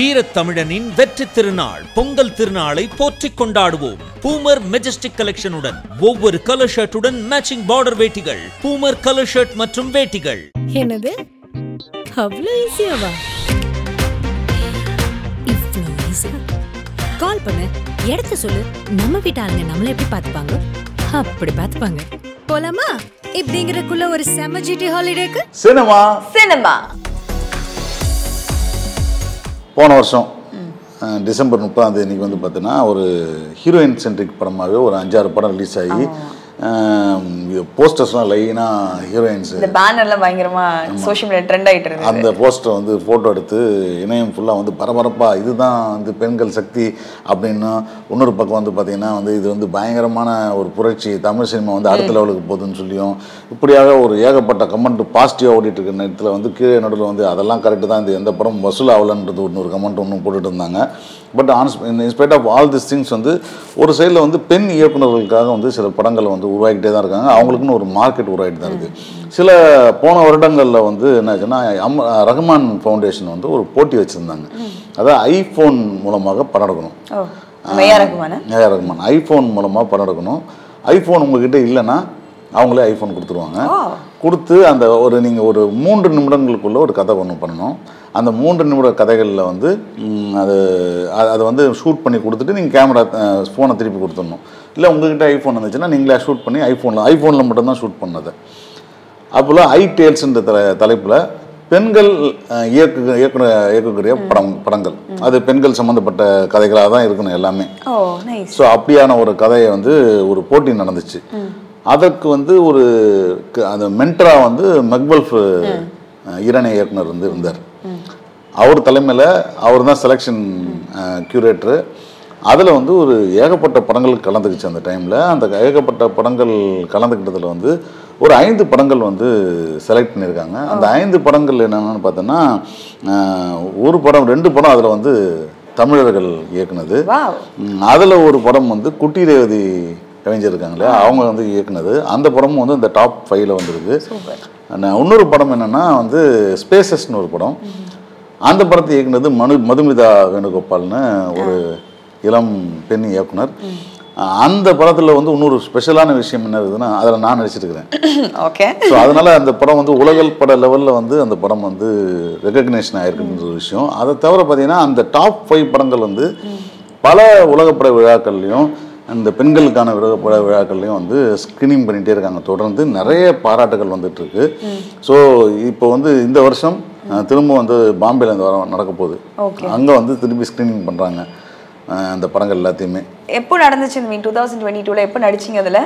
வீரத் தமிழனின் வெற்றி திருநாள் பொங்கல் திருநாளை போற்றிக் கொண்டாடுவோம். பூமர் மெஜஸ்டிக் கலெக்ஷனுடன் ஒவ்வொரு கலர் ஷர்ட்டுடன் மேட்சிங் பார்டர் வேட்டிகள் பூமர் கலர் ஷர்ட் மற்றும் வேட்டிகள். என்னது? அவ்வளோ ஈஸியாவா கால் பண்ணு இடத்த சொல்லு. நம்ம வீட்டு ஆளுங்க நம்மள எப்படி பார்த்துப்பாங்க? அப்படி பார்த்துப்பாங்க. போலாமா? இப்படிங்கிறக்குள்ள ஒரு செம ஜிடி ஹாலிடேக்கு சினிமா சினிமா போன வருஷம் டிசம்பர் முப்பதாம் தேதி வந்து பார்த்தீங்கன்னா ஒரு ஹீரோயின் சென்ட்ரிக் படமாகவே ஒரு அஞ்சாறு படம் ரிலீஸ் ஆகி போஸ்டர்ஸ்லாம் லைனாக ஹீரோயின்ஸ். இந்த பேனர்லாம் பயங்கரமா சோஷியல் மீடியா ட்ரெண்ட் ஆயிட்டு இருந்தது அந்த போஸ்டர் வந்து ஃபோட்டோ எடுத்து இணையம் ஃபுல்லாக வந்து பரபரப்பாக இதுதான் வந்து பெண்கள் சக்தி அப்படின்னா இன்னொரு பக்கம் வந்து பார்த்திங்கன்னா வந்து இது வந்து பயங்கரமான ஒரு புரட்சி. தமிழ் சினிமா வந்து அடுத்த லெவலுக்கு போகுதுன்னு சொல்லியும் இப்படியாக ஒரு ஏகப்பட்ட கமெண்ட் பாசிட்டிவாக ஓடிட்டு இருக்க நேரத்தில் வந்து கீழே நடுவில் வந்து அதெல்லாம் கரெக்டு தான். இது எந்த படம் வசூல் ஆகலன்றது இன்னொரு கமெண்ட் ஒன்று போட்டுட்டு இருந்தாங்க. But ஆன்ஸ் in spite of all this things வந்து ஒரு சைடில் வந்து பெண் இயக்குனர்களுக்காக வந்து சில படங்கள் வந்து உருவாக்கிட்டே தான் இருக்காங்க. அவங்களுக்குன்னு ஒரு மார்க்கெட் உருவாகிட்டு தான் இருக்குது சில போன வருடங்களில் வந்து என்னாச்சுன்னா அம் ரஹ்மான் ஃபவுண்டேஷன் வந்து ஒரு போட்டி வச்சுருந்தாங்க. அதாவது ஐஃபோன் மூலமாக படம் எடுக்கணும் ஏஆர் ரஹ்மான்? ஐஃபோன் மூலமாக படம் எடுக்கணும் ஐஃபோன் உங்ககிட்ட இல்லைன்னா அவங்களே ஐஃபோன் கொடுத்துருவாங்க. கொடுத்து அந்த ஒரு நீங்கள் ஒரு மூன்று நிமிடங்களுக்குள்ள ஒரு கதை ஒன்று பண்ணணும். அந்த மூன்று நிமிட கதைகளில் வந்து அது அதை வந்து ஷூட் பண்ணி கொடுத்துட்டு நீங்கள் கேமரா ஃபோனை திருப்பி கொடுத்துடணும். இல்லை உங்ககிட்ட ஐஃபோன் இருந்துச்சுன்னா நீங்களே ஷூட் பண்ணி ஐஃபோனில் ஐஃபோனில் மட்டும்தான் ஷூட் பண்ணது. அப்போல ஐ டேல்ஸ்ன்ற தலை தலைப்பில் பெண்கள் இயக்கு இயக்குன இயக்கக்கூடிய படம் படங்கள். அது பெண்கள் சம்மந்தப்பட்ட கதைகளாக தான் இருக்கணும் எல்லாமே. ஸோ அப்படியான ஒரு கதையை வந்து ஒரு போட்டி நடந்துச்சு. அதற்கு வந்து ஒரு க- அந்த மென்டரா வந்து மெக்பல்ஃப் ஈரானிய இயக்குனர் வந்து இருந்தார். அவர் தலைமையில் அவர் தான் செலெக்ஷன் கியூரேட்டரு அதில் வந்து ஒரு ஏகப்பட்ட படங்கள் கலந்துக்குச்சு அந்த டைமில் அந்த ஏகப்பட்ட படங்கள் கலந்துக்கிட்டதில் வந்து ஒரு ஐந்து படங்கள் வந்து செலக்ட் பண்ணியிருக்காங்க. அந்த ஐந்து படங்கள் என்னென்னு பார்த்தோன்னா ஒரு படம் ரெண்டு படம் அதில் வந்து தமிழர்கள் இயக்குனது. அதில் ஒரு படம் வந்து குட்டி ரேவதி கவிஞர் இருக்காங்களே அவங்க வந்து இயக்குனது. அந்த படமும் வந்து இந்த டாப் ஃபைவ்ல வந்திருக்கு. இன்னொரு படம் என்னன்னா வந்து ஸ்பேசஸ்னு ஒரு படம். அந்த படத்தை இயக்குனது மனு மதுமிதா வேணுகோபால்னு ஒரு இளம் பெண் இயக்குனர். அந்த படத்தில் வந்து இன்னொரு ஸ்பெஷலான விஷயம் என்ன இருக்குதுன்னா அதில் நான் நடிச்சிருக்கிறேன். ஓகே ஸோ அதனால அந்த படம் வந்து உலகல் பட லெவலில் வந்து அந்த படம் வந்து ரெகக்னேஷன் ஆயிருக்குன்ற ஒரு விஷயம். அதை தவிர பார்த்தீங்கன்னா அந்த டாப் ஃபைவ் படங்கள் வந்து பல உலகப்பட விழாக்கள்லையும் அந்த பெண்களுக்கான விழாப்பட விழாக்கள்லையும் வந்து ஸ்க்ரீனிங் பண்ணிகிட்டே இருக்காங்க. தொடர்ந்து நிறைய பாராட்டுகள் வந்துட்டு இருக்கு. ஸோ இப்போ வந்து இந்த வருஷம் திரும்ப வந்து பாம்பேல இந்த வாரம் நடக்க போகுது. அங்கே வந்து திரும்பி ஸ்க்ரீனிங் பண்ணுறாங்க அந்த படங்கள் எல்லாத்தையுமே. எப்போ நடந்துச்சு இந்த டூ தௌசண்ட் டுவெண்ட்டி டூல எப்போ நடிச்சீங்க அதுல?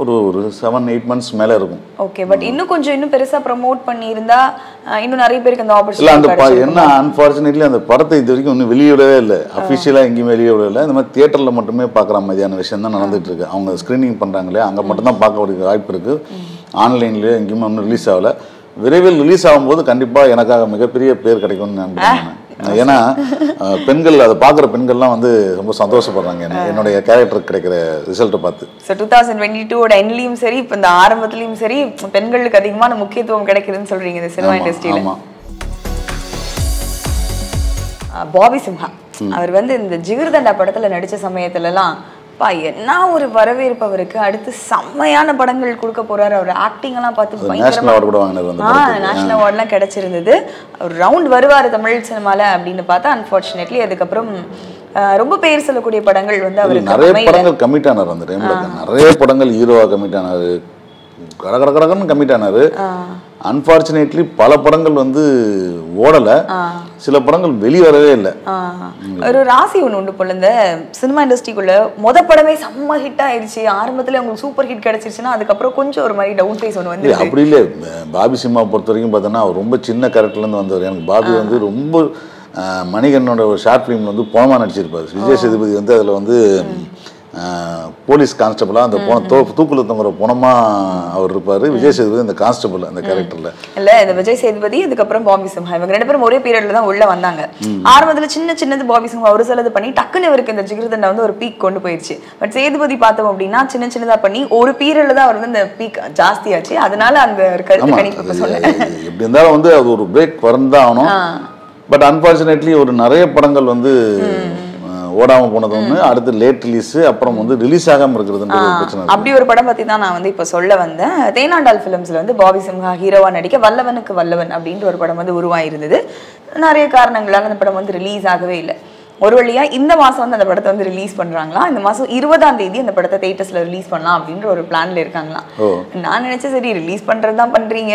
ஒரு ஒரு செவன் எயிட் மந்த்ஸ் மேலே இருக்கும். ஓகே பட் இன்னும் கொஞ்சம் இன்னும் பெருசா ப்ரோமோட் பண்ணியிருந்தா இன்னும் நிறைய பேருக்கு அந்த இல்ல அந்த ஆப்பர்ச்சுனிட்டி என்ன அன்பார்ச்சுனேட்லி அந்த படத்தை இது வரைக்கும் இன்னும் வெளியிடவே இல்லை. அஃபிஷியலாக எங்கேயும் வெளியிடவே இல்லை. இந்த மாதிரி தியேட்டரில் மட்டுமே பார்க்குற மாதிரியான விஷயம் தான் நடந்துட்டு இருக்கு. அவங்க ஸ்க்ரீனிங் பண்ணுறாங்களே அங்கே மட்டும்தான் பார்க்க வாய்ப்பு இருக்கு. ஆன்லைன்லேயே எங்கேயுமே இன்னும் ரிலீஸ் ஆகல. விரைவில் ரிலீஸ் ஆகும்போது கண்டிப்பாக எனக்காக மிகப்பெரிய பேர் கிடைக்கும்னு நம்புறேன் நான். ஏன்னா பெண்கள் அதை பார்க்குற பெண்கள்லாம் வந்து ரொம்ப சந்தோஷப்படுறாங்க. என்ன- என்னுடைய கேரக்டருக்கு கிடைக்கிற ரிசல்ட்டை பார்த்து. ஸோ டூ தௌசண்ட் டுவெண்ட்டி டூவோட எண்ட்லையும் சரி இப்போ இந்த ஆரம்பத்துலயும் சரி பெண்களுக்கு அதிகமான முக்கியத்துவம் கிடைக்குதுன்னு சொல்றீங்க இந்த சினிமா இண்டஸ்ட்ரியில பாபி சிம்ஹா. அவர் வந்து இந்த ஜிகிர்தண்டா படத்துல நடிச்ச சமயத்துலலாம் பா என்ன ஒரு வரவேற்பு அவருக்கு அடுத்து செம்மையான படங்கள் கொடுக்க போறாரு. அவர் ஆக்டிங் எல்லாம் பார்த்து நேஷனல் பயங்கரமா நேஷனல் அவார்ட்லாம் கிடைச்சிருந்தது. அவர் ரவுண்ட் வருவார் தமிழ் சினிமால அப்படின்னு பார்த்தா அன்ஃபார்ச்சுனேட்லி அதுக்கப்புறம் ரொம்ப பேர் சொல்லக்கூடிய படங்கள் வந்து அவருக்கு நிறைய. படங்கள் கமிட் ஆனார் அந்த டைம்ல நிறைய படங்கள் ஹீரோவா கமிட் ஆனாரு. கட கட கடகன்னு கமிட் ஆனாரு. அன்பார்ச்சுனேட்லி பல படங்கள் வந்து ஓடல. சில படங்கள் வெளிவரவே இல்லை. ஒரு ராசி ஒண்ணு உண்டு போல இந்த சினிமா இண்டஸ்ட்ரிக்குள்ள மொத படமே செம்ம ஹிட் ஆயிருச்சு. ஆரம்பத்துல உங்களுக்கு சூப்பர் ஹிட் கிடைச்சிருச்சுன்னா அதுக்கப்புறம் கொஞ்சம் ஒரு மாதிரி டவுன் ஃபேஸ் ஒன்று வந்து அப்படி இல்லை. பாபி சிம்மா பொறுத்த வரைக்கும் பார்த்தோன்னா அவர் ரொம்ப சின்ன கேரக்டர்லேருந்து வந்தவர். எனக்கு பாபி வந்து ரொம்ப அஹ், மணிகண்ணனோட ஒரு ஷார்ட் ஃபிலிமில் வந்து போனமாக நடிச்சிருப்பார். விஜய் சேதுபதி வந்து அதில் வந்து போலீஸ் கான்ஸ்டபிளாக அந்த போன தோ தூக்குல தொங்குற போனமாக அவர் இருப்பார். விஜய் சேதுபதி அந்த கான்ஸ்டபிள் அந்த கேரக்டரில். இல்ல இந்த விஜய் சேதுபதி அதுக்கப்புறம் பாபி சிம்ஹா. இவங்க ரெண்டு பேரும் ஒரே பீரியட்ல தான் உள்ள வந்தாங்க. ஆரம்பத்துல சின்ன சின்னது பாபி சிம்ஹா ஒரு சிலது பண்ணி டக்குன்னு இவருக்கு இந்த ஜிகிருதண்டா வந்து ஒரு பீக் கொண்டு போயிருச்சு. பட் சேதுபதி பார்த்தோம் அப்படின்னா சின்ன சின்னதா பண்ணி ஒரு பீரியட்ல தான் அவர் வந்து இந்த பீக் ஜாஸ்தியாச்சு அதனால அந்த கருத்து கணிப்பு அது எப்படி இருந்தாலும் வந்து அது ஒரு பிரேக் வரந்தான் ஆகணும். பட் அன்பார்ச்சுனேட்லி ஒரு நிறைய படங்கள் வந்து ஓடாம போனது ஒன்று அடுத்து லேட் ரிலீஸ் அப்புறம் வந்து ரிலீஸ் ஆகாம இருக்கிறதுன்ற ஒரு பிரச்சனை இருக்கு. அப்படி ஒரு படம் பத்தி தான் நான் வந்து இப்ப சொல்ல வந்தேன். தேனாண்டால் ஃபிலிம்ஸ்ல வந்து பாபி சிம்ஹா ஹீரோவா நடிக்க வல்லவனுக்கு வல்லவன் அப்படின்ற ஒரு படம் வந்து உருவாயிருந்தது. நிறைய காரணங்களால அந்த படம் வந்து ரிலீஸ் ஆகவே இல்லை. ஒரு வழியா இந்த மாசம் வந்து அந்த படத்தை வந்து ரிலீஸ் பண்றாங்களா? இந்த மாசம் இருபதாம் தேதி அந்த படத்தை தேட்டர்ஸ்ல ரிலீஸ் பண்ணலாம் அப்படின்ற ஒரு பிளான்ல இருக்காங்களாம் ஓ. நான் நினைச்சேன் சரி ரிலீஸ் பண்றது தான் பண்றீங்க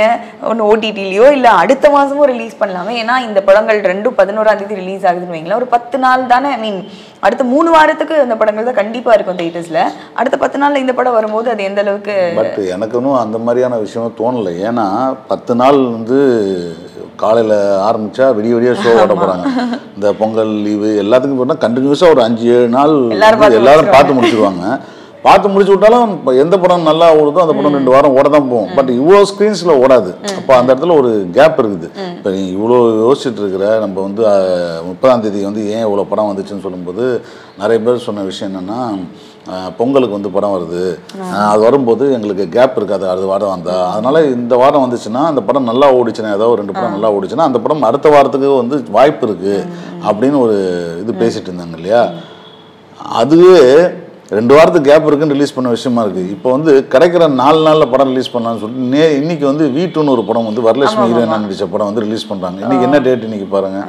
ஒன்று ஓடிடிலயோ இல்ல அடுத்த மாசமும் ரிலீஸ் பண்ணலாமே. ஏன்னா இந்த படங்கள் ரெண்டும் பதினோராம் தேதி ரிலீஸ் ஆகுதுன்னு வைங்களேன். ஒரு பத்து நாள் தானே ஐ மீன் அடுத்த மூணு வாரத்துக்கு இந்த படங்கள் தான் கண்டிப்பா இருக்கும் தேட்டர்ஸ்ல அடுத்த பத்து நாள்ல இந்த படம் வரும்போது அது எந்த அளவுக்கு பட் எனக்கு ஒன்றும் அந்த மாதிரியான விஷயம் தோணலை. ஏன்னா பத்து நாள் வந்து காலையில் ஆரம்பிச்சா விடிய விடிய ஷோ ஓட போகிறாங்க இந்த பொங்கல் லீவு எல்லாத்துக்கும் போனால் கண்டினியூஸாக ஒரு அஞ்சு ஏழு நாள் எல்லாரும் பார்த்து எல்லாரும் பார்த்து முடிச்சு விட்டாலும் இப்ப எந்த படம் நல்லா ஓடுதோ அந்த படம் ரெண்டு வாரம் ஓட தான் போகும் பட் இவ்வளோ ஸ்க்ரீன்ஸில் ஓடாது. அப்போ அந்த இடத்துல ஒரு கேப் இருக்குது. இப்போ நீ இவ்வளோ யோசிச்சுட்டு இருக்கிற நம்ம வந்து முப்பதாம் தேதி வந்து ஏன் இவ்வளோ படம் வந்துச்சுன்னு சொல்லும்போது நிறைய பேர் சொன்ன விஷயம் என்னென்னா பொங்கலுக்கு வந்து படம் வருது. அது வரும்போது எங்களுக்கு கேப் இருக்காது. அது வாரம் வந்தா. அதனால இந்த வாரம் வந்துச்சுன்னா அந்த படம் நல்லா ஓடிச்சுன்னா ஏதோ ரெண்டு படம் நல்லா ஓடிச்சுன்னா அந்த படம் அடுத்த வாரத்துக்கு வந்து வாய்ப்பு இருக்கு அப்படின்னு ஒரு இது பேசிட்டு இருந்தாங்க இல்லையா? அதுவே ரெண்டு வாரத்துக்கு கேப் இருக்குன்னு ரிலீஸ் பண்ண விஷயமா இருக்கு. இப்போ வந்து கிடைக்கிற நாலு நாள்ல படம் ரிலீஸ் பண்ணலாம்னு சொல்லிட்டு நே இன்னைக்கு வந்து வீட்டுன்னு ஒரு படம் வந்து வரலட்சுமி ஹீரோயினா நடிச்ச படம் வந்து ரிலீஸ் பண்றாங்க. இன்னைக்கு என்ன டேட் இன்னைக்கு பாருங்க?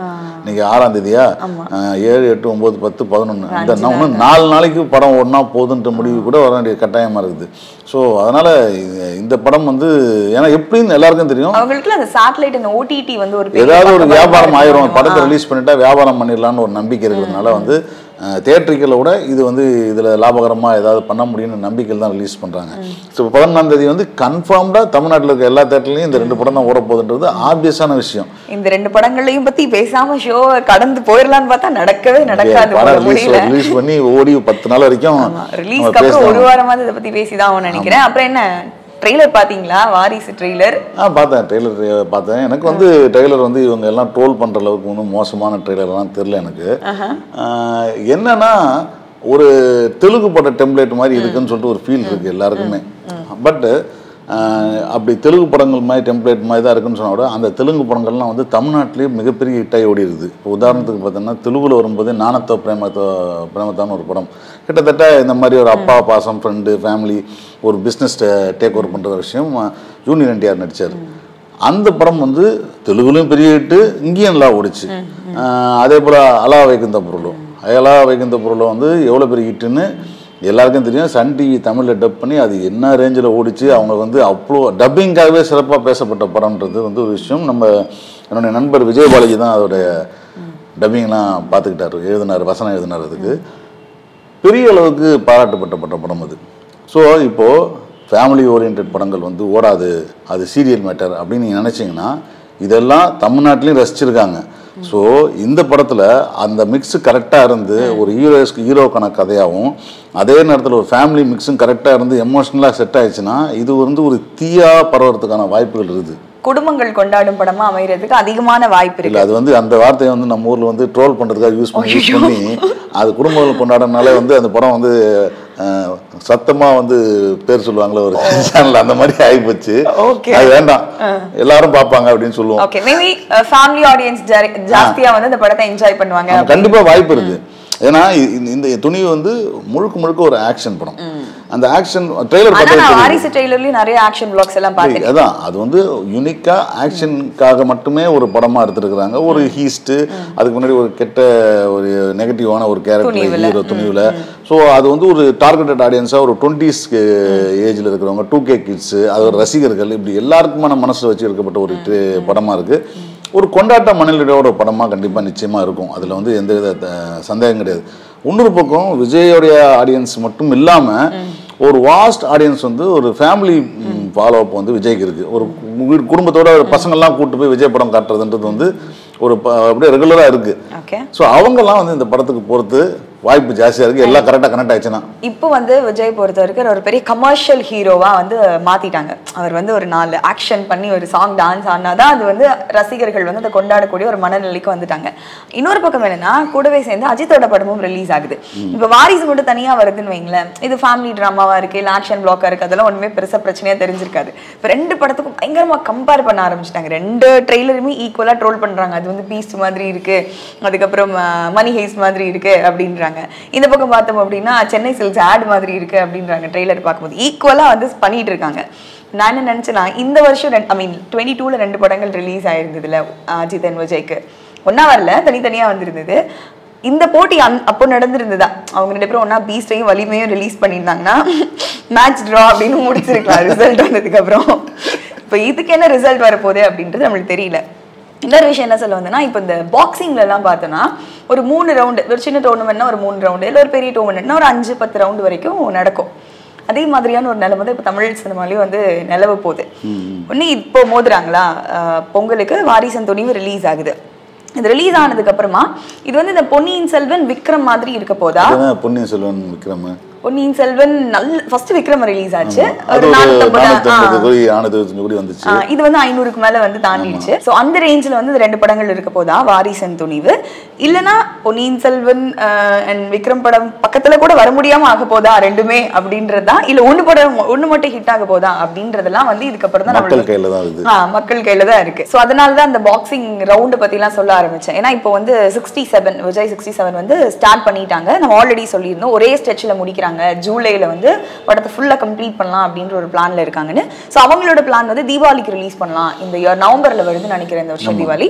இன்னைக்கு ஆறாம் தேதியா? ஏழு எட்டு ஒன்பது பத்து பதினொன்று இந்த இன்னும் நாலு நாளைக்கு படம் ஓடினா போதுன்ற முடிவு கூட வர வேண்டிய கட்டாயமா இருக்குது. ஸோ அதனால இந்த படம் வந்து ஏன்னா எப்படின்னு எல்லாருக்கும் தெரியும். அவங்களுக்கு அந்த சேட்டலைட் அந்த ஓடிடி வந்து ஒரு ஏதாவது ஒரு வியாபாரம். ஆயிரும். படத்தை ரிலீஸ் பண்ணிட்டா வியாபாரம் பண்ணிடலாம்னு ஒரு நம்பிக்கை இருக்கிறதுனால வந்து தேட்டரிக்கலை விட இது வந்து இதில் லாபகரமாக ஏதாவது பண்ண முடியும்னு நம்பிக்கையில் தான் ரிலீஸ் பண்ணுறாங்க ஸோ பதினொன்றாம் தேதி வந்து கன்ஃபார்ம்டாக தமிழ்நாட்டில் இருக்க எல்லா தேட்டர்லையும் இந்த ரெண்டு படம் தான் ஓட போகுதுன்றது ஆப்வியஸான விஷயம். இந்த ரெண்டு படங்களையும் பத்தி பேசாம ஷோ கடந்து போயிடலான்னு பார்த்தா நடக்கவே நடக்காது ரிலீஸ் ரிலீஸ் பண்ணி ஓடி பத்து நாள் வரைக்கும் ரிலீஸ்க்கு நம்ம அப்புறம் ஒரு வாரமாவது இதை பத்தி பேசிதான் ஆகும்னு நினைக்கிறேன். அப்புறம் என்ன? ட்ரெய்லர் பாத்தீங்களா வாரிசு ட்ரெய்லர் ஆ பார்த்தேன். ட்ரெய்லர் பார்த்தேன். எனக்கு வந்து ட்ரெய்லர் வந்து இவங்க எல்லாம் ட்ரோல் பண்ணுற அளவுக்கு ஒன்றும் மோசமான ட்ரெய்லர்லாம் தெரில எனக்கு. என்னன்னா ஒரு தெலுங்கு பட டெம்ப்ளேட் மாதிரி இருக்குன்னு சொல்லிட்டு ஒரு ஃபீல் இருக்கு எல்லாருக்குமே. பட்டு அப்படி தெலுங்கு படங்கள் மாதிரி டெம்ப்ளேட் மாதிரி தான் இருக்குன்னு சொன்னா கூட அந்த தெலுங்கு படங்கள்லாம் வந்து தமிழ்நாட்டிலேயே மிகப்பெரிய ஹிட்டாகி ஓடி இருக்குது இப்போ உதாரணத்துக்கு பார்த்தோன்னா தெலுங்குல வரும்போது நாணத்தோ பிரேமத்தோ பிரேமத்தான்னு ஒரு படம். கிட்டத்தட்ட இந்த மாதிரி ஒரு அப்பா பாசம் ஃப்ரெண்டு ஃபேமிலி ஒரு பிஸ்னஸ் டேக் ஓவர் பண்ணுற விஷயம் ஜூனியர் என்டிஆர் நடிச்சார். அந்த படம் வந்து தெலுங்குலையும் பெரிய ஹிட்டு இங்கேயும் நல்லா ஓடிச்சு அதே போல் அலா வைகுந்த பொருளும் அலா வைகுந்த பொருளும் வந்து எவ்வளோ பெரிய ஹிட்டுன்னு எல்லாருக்கும் தெரியும் சன் டிவி தமிழில் டப் பண்ணி அது என்ன ரேஞ்சில் ஓடிச்சு அவங்க வந்து அவ்வளோ டப்பிங்காகவே சிறப்பாக பேசப்பட்ட படம்ன்றது வந்து ஒரு விஷயம். நம்ம என்னுடைய நண்பர் விஜய் பாலாஜி தான் அதோடைய டப்பிங்லாம் பார்த்துக்கிட்டாரு எழுதினார் வசனம் எழுதினார் அதுக்கு. பெரிய அளவுக்கு பாராட்டப்பட்டப்பட்ட படம் அது. ஸோ இப்போது ஃபேமிலி ஓரியன்ட் படங்கள் வந்து ஓடாது அது சீரியல் மேட்டர் அப்படின்னு நீங்கள் நினச்சிங்கன்னா இதெல்லாம் தமிழ்நாட்டிலையும் ரசிச்சிருக்காங்க. ஸோ இந்த படத்தில் அந்த மிக்ஸு கரெக்டாக இருந்து ஒரு ஹீரோஸ்க்கு ஹீரோக்கான கதையாகவும் அதே நேரத்தில் ஒரு ஃபேமிலி மிக்ஸும் கரெக்டாக இருந்து எமோஷ்னலாக செட் ஆயிடுச்சுன்னா இது வந்து ஒரு தீயா பரவறதுக்கான வாய்ப்புகள் இருக்குது. குடும்பங்கள் கொண்டாடும் படமா அமையறதுக்கு அதிகமான வாய்ப்பு இருக்கு இல்ல அது வந்து அந்த வார்த்தையை வந்து நம்ம ஊர்ல வந்து ட்ரோல் பண்றதுக்காக யூஸ் பண்ணி யூஸ் பண்ணி அது குடும்பங்கள் கொண்டாடுறதுனால வந்து அந்த படம் வந்து சத்தமா வந்து பேர் சொல்லுவாங்களே ஒரு சேனல் அந்த மாதிரி ஆயிப்போச்சு. Okay. அது வேண்டாம். எல்லாரும் பார்ப்பாங்க அப்படின்னு சொல்லுவோம். ஓகே மேபி ஃபேமிலி ஆடியன்ஸ் ஜாஸ்தியா வந்து இந்த படத்தை என்ஜாய் பண்ணுவாங்க ஆமா, கண்டிப்பா வாய்ப்பு இருக்கு. ஏன்னா இந்த துணி வந்து முழுக்க முழுக்க ஒரு ஆக்ஷன் படம். அந்த ஆக்ஷன் ட்ரெய்லர் பார்த்தா ட்ரெய்லர்லயும் நிறைய ஆக்ஷன் பிளாக்ஸ் எல்லாம் பார்த்தேன் அதான் அது வந்து யூனிக்கா ஆக்ஷனுக்காக மட்டுமே ஒரு படமா எடுத்திருக்கிறாங்க. ஒரு ஹீஸ்ட் அதுக்கு முன்னாடி ஒரு கெட்ட ஒரு நெகட்டிவான ஒரு கேரக்டர். ஹீரோ துணிவில். ஸோ அது வந்து ஒரு டார்கெட்டட் ஆடியன்ஸாக ஒரு டுவெண்ட்டிஸ் ஏஜில் இருக்கிறவங்க டூ கே கிட்ஸ் அது ஒரு ரசிகர்கள் இப்படி எல்லாருக்குமான மனசில் வச்சு எடுக்கப்பட்ட ஒரு ட்ரெ- படமா இருக்கு. ஒரு கொண்டாட்ட மனநிலையோட ஒரு படமா கண்டிப்பா நிச்சயமா இருக்கும். அதுல வந்து எந்த வித த- சந்தேகம் கிடையாது. இன்னொரு பக்கம் விஜயோடைய ஆடியன்ஸ் மட்டும் இல்லாம ஒரு வாஸ்ட் ஆடியன்ஸ் வந்து ஒரு ஃபேமிலி ஃபாலோ அப் வந்து விஜய்க்கு இருக்கு. ஒரு குடும்பத்தோட ஒரு பசங்கள்லாம் கூட்டு போய் விஜய் படம் காட்டுறதுன்றது வந்து ஒரு அப்படியே ரெகுலரா இருக்கு. ஓகே ஸோ அவங்கெல்லாம் வந்து இந்த படத்துக்கு பொறுத்து வாய்ப்பு ஜாஸ்தியாக இருக்குது எல்லாம் கரெக்டாக கனெக்ட் ஆயிடுச்சுன்னா. இப்போ வந்து விஜய் பொறுத்த வரைக்கும் ஒரு பெரிய கமர்ஷியல் ஹீரோவா வந்து மாத்திட்டாங்க. அவர் வந்து ஒரு நாலு ஆக்ஷன் பண்ணி ஒரு சாங் டான்ஸ் ஆனாதான் அது வந்து ரசிகர்கள் வந்து அதை கொண்டாடக்கூடிய ஒரு மனநிலைக்கு வந்துட்டாங்க. இன்னொரு பக்கம் என்னன்னா கூடவே சேர்ந்து அஜித்தோட படமும் ரிலீஸ் ஆகுது. இப்போ வாரிசு மட்டும் தனியா வருதுன்னு வைங்களேன். இது ஃபேமிலி ட்ராமாவா இருக்கு இல்லை ஆக்ஷன் பிளாக்கா இருக்கு அதெல்லாம் ஒண்ணுமே பெருசா பிரச்சனையா தெரிஞ்சிருக்காது. இப்போ ரெண்டு படத்துக்கும் பயங்கரமா கம்பேர் பண்ண ஆரம்பிச்சிட்டாங்க. ரெண்டு ட்ரெய்லருமே ஈக்குவலா ட்ரோல் பண்றாங்க. அது வந்து பீஸ்ட் மாதிரி இருக்கு அதுக்கப்புறம் மணி ஹேஸ் மாதிரி இருக்கு அப்படின்றாங்க. இந்த பக்கம் பார்த்தோம் அப்படின்னா சென்னை சில்ஸ் ஆட் மாதிரி இருக்கு அப்படின்றாங்க ட்ரெய்லர் பார்க்கும்போது. ஈக்குவலாக வந்து பண்ணிட்டு இருக்காங்க. நான் என்ன நினச்சேன்னா இந்த வருஷம் ஐ மீன் டுவெண்ட்டி டூல ரெண்டு படங்கள் ரிலீஸ் ஆயிருந்ததுல அஜித் அண்ட் விஜய்க்கு ஒன்னா வரல தனித்தனியா வந்திருந்தது. இந்த போட்டி அந் அப்போ நடந்திருந்ததா? அவங்க ரெண்டு பேரும் ஒன்னா பீஸ்டையும் வலிமையும் ரிலீஸ் பண்ணியிருந்தாங்கன்னா மேட்ச் ட்ரா அப்படின்னு முடிச்சிருக்கலாம். ரிசல்ட் வந்ததுக்கு அப்புறம். இப்போ இதுக்கு என்ன ரிசல்ட் வரப்போகுது அப்படின்றது நம்மளுக்கு தெரியல. இன்னொரு விஷயம் என்ன சொல்ல வந்தேன்னா இப்போ இந்த பாக்ஸிங்ல எல்லாம் பார்த்தோன்னா ஒரு மூணு ரவுண்டு ஒரு சின்ன டோர்னமெண்ட்னா ஒரு மூணு ரவுண்டு இல்லை ஒரு பெரிய டோர்னமெண்ட்னா ஒரு அஞ்சு பத்து ரவுண்டு வரைக்கும் நடக்கும். அதே மாதிரியான ஒரு நிலைமை தான் இப்போ தமிழ் சினிமாலையும் வந்து நிலவ போகுது. ஒன்று இப்போ மோதுறாங்களா? பொங்கலுக்கு வாரிசன் துணிவு ரிலீஸ் ஆகுது. இது ரிலீஸ் ஆனதுக்கு அப்புறமா இது வந்து இந்த பொன்னியின் செல்வன் விக்ரம் மாதிரி இருக்க போதா? பொன்னியின் செல்வன் விக்ரம். பொன்னியின் செல்வன் நல்ல ஃபர்ஸ்ட் விக்ரம் ரிலீஸ் ஆச்சு. ஒரு கோடி நானூற்றி கோடி வந்துச்சு. இது வந்து ஐநூறுக்கு மேல வந்து தாண்டிடுச்சு. சோ அந்த ரேஞ்சில் வந்து ரெண்டு படங்கள் இருக்க போதா? வாரிசன் துணிவு. இல்லனா பொன்னியின் செல்வன் அண்ட் விக்ரம் படம் பக்கத்துல கூட வர முடியாம ஆக போதா ரெண்டுமே அப்படின்றதா? இல்ல ஒண்ணு படம் ஒண்ணு மட்டும் ஹிட் ஆக போதா அப்படின்றதெல்லாம் வந்து இதுக்கப்புறம் தான் மக்கள் கையில் தான் மக்கள் கையில தான் இருக்கு. ஸோ அதனால தான் அந்த பாக்ஸிங் ரவுண்டு பத்திலாம் சொல்ல ஆரம்பிச்சேன். ஏன்னா இப்போ வந்து sixty seven Vijay sixty seven வந்து ஸ்டார்ட் பண்ணிட்டாங்க. நம்ம ஆல்ரெடி சொல்லியிருந்தோம். ஒரே ஸ்ட்ரெச்சில் முடிக்கிறாங்க. ஜூலைல வந்து படத்தை ஃபுல்லா கம்ப்ளீட் பண்ணலாம் அப்படின்ற ஒரு பிளான்ல இருக்காங்கன்னு. ஸோ அவங்களோட பிளான் வந்து தீபாவளிக்கு ரிலீஸ் பண்ணலாம். இந்த இயர் நவம்பர்ல வருதுன்னு நினைக்கிறேன் இந்த வருஷம் தீபாவளி.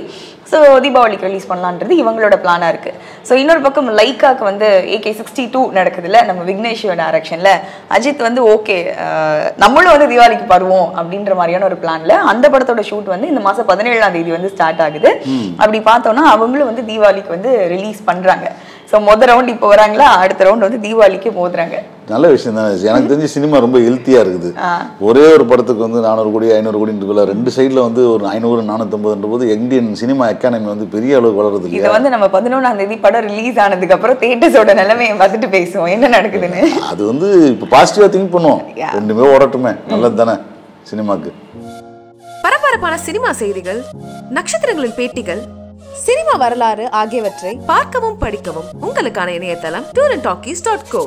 ஸோ தீபாவளிக்கு ரிலீஸ் பண்ணலான்றது இவங்களோட பிளானா இருக்கு. ஸோ இன்னொரு பக்கம் லைக்காக்கு வந்து ஏகே சிக்ஸ்டி டூ நடக்குதுல்ல நம்ம விக்னேஷோட டைரக்ஷன்ல அஜித் வந்து ஓகே நம்மளும் வந்து தீபாவளிக்கு வருவோம் அப்படின்ற மாதிரியான ஒரு பிளான்ல அந்த படத்தோட ஷூட் வந்து இந்த மாசம் பதினேழாம் தேதி வந்து ஸ்டார்ட் ஆகுது. அப்படி பார்த்தோம்னா அவங்களும் வந்து தீபாவளிக்கு வந்து ரிலீஸ் பண்றாங்க. ஸோ முத ரவுண்ட் இப்போ வராங்களா? அடுத்த ரவுண்ட் வந்து தீபாவளிக்கு மோதுறாங்க. நல்ல விஷயம் தானே எனக்கு தெரிஞ்சு சினிமா ரொம்ப ஹெல்த்தியாக இருக்குது. ஒரே ஒரு படத்துக்கு வந்து நானூறு கோடி ஐநூறு கோடின்றதுல ரெண்டு சைடில் வந்து ஒரு ஐநூறு நானூற்றம்பதுன்ற போது இந்தியன் சினிமா எக்கானமி வந்து பெரிய அளவுக்கு வளருது இதை வந்து நம்ம பதினொன்றாம் தேதி படம் ரிலீஸ் ஆனதுக்கு அப்புறம் தேட்டர்ஸோட நிலைமையை பார்த்துட்டு பேசுவோம். என்ன நடக்குதுன்னு? அது வந்து இப்போ பாசிட்டிவாக திங்க் பண்ணுவோம். ரெண்டுமே ஓடட்டுமே. நல்லது தானே சினிமாக்கு. பரபரப்பான சினிமா செய்திகள் நட்சத்திரங்களின் பேட்டிகள் சினிமா வரலாறு ஆகியவற்றை பார்க்கவும் படிக்கவும் உங்களுக்கான இணையதளம் tour and talkies dot co.